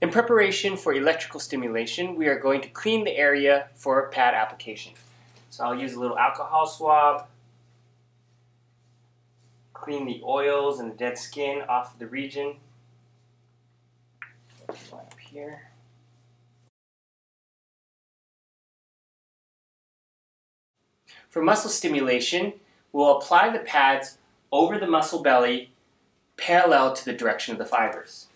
In preparation for electrical stimulation, we are going to clean the area for pad application. So I'll use a little alcohol swab, clean the oils and the dead skin off of the region. Up here. For muscle stimulation, we'll apply the pads over the muscle belly parallel to the direction of the fibers.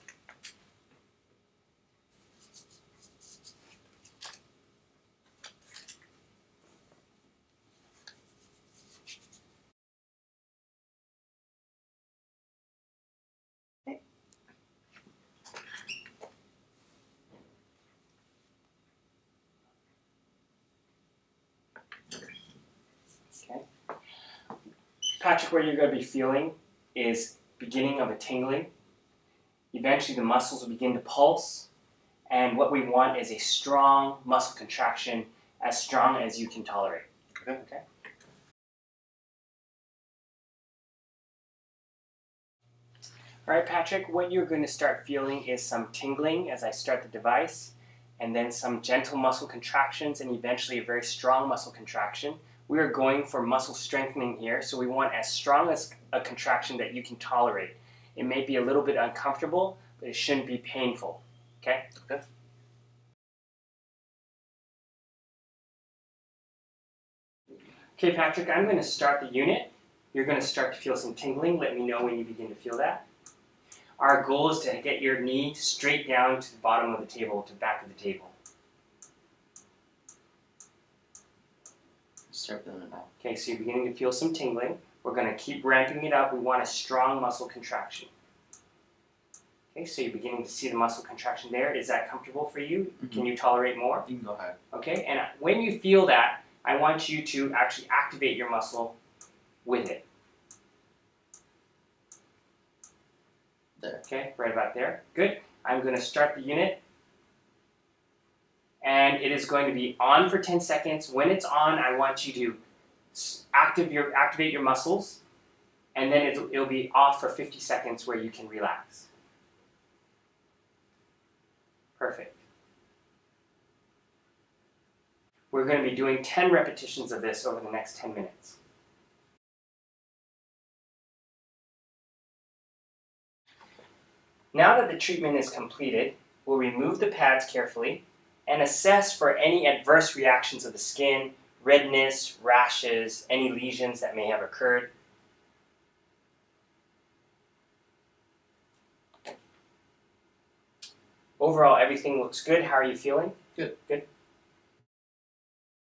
Patrick, what you're going to be feeling is beginning of a tingling. Eventually the muscles will begin to pulse, and what we want is a strong muscle contraction, as strong as you can tolerate. Okay. okay? All right, Patrick, what you're going to start feeling is some tingling as I start the device, and then some gentle muscle contractions, and eventually a very strong muscle contraction. We are going for muscle strengthening here, so we want as strong as a contraction that you can tolerate. It may be a little bit uncomfortable, but it shouldn't be painful. Okay? Okay. Okay, Patrick, I'm going to start the unit. You're going to start to feel some tingling. Let me know when you begin to feel that. Our goal is to get your knee straight down to the bottom of the table, to the back of the table. Start feeling it now. Okay, so you're beginning to feel some tingling. We're going to keep ramping it up. We want a strong muscle contraction. Okay, so you're beginning to see the muscle contraction there. Is that comfortable for you? Mhm. Can you tolerate more? You can go ahead. Okay, and when you feel that, I want you to actually activate your muscle with it. There. Okay, right about there. Good. I'm going to start the unit. And it is going to be on for 10 seconds. When it's on, I want you to active your, activate your muscles. And then it'll, it'll be off for 50 seconds where you can relax. Perfect. We're going to be doing 10 repetitions of this over the next 10 minutes. Now that the treatment is completed, we'll remove the pads carefully and assess for any adverse reactions of the skin, redness, rashes, any lesions that may have occurred. Overall, everything looks good. How are you feeling? Good. Good.